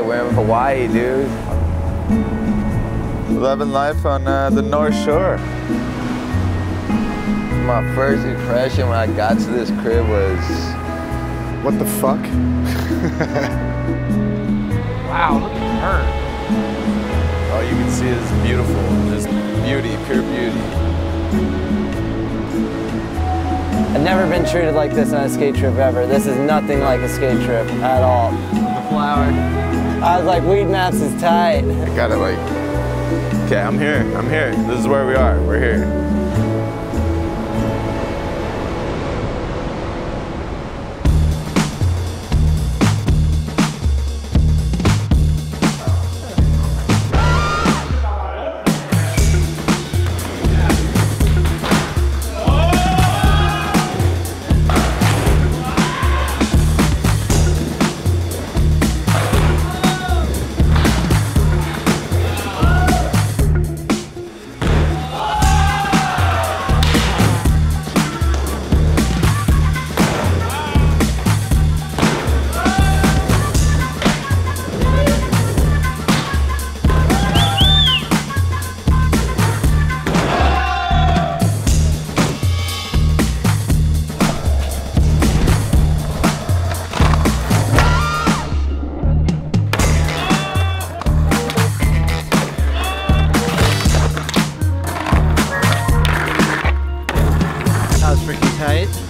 we're in Hawaii, dude. Loving life on uh, the North Shore. My first impression when I got to this crib was, what the fuck? wow, look at her. All you can see is beautiful, just beauty, pure beauty. I've never been treated like this on a skate trip ever. This is nothing like a skate trip at all. The flower. I was like, Weedmaps is tight. I gotta like, okay, I'm here, I'm here. This is where we are, we're here. tight.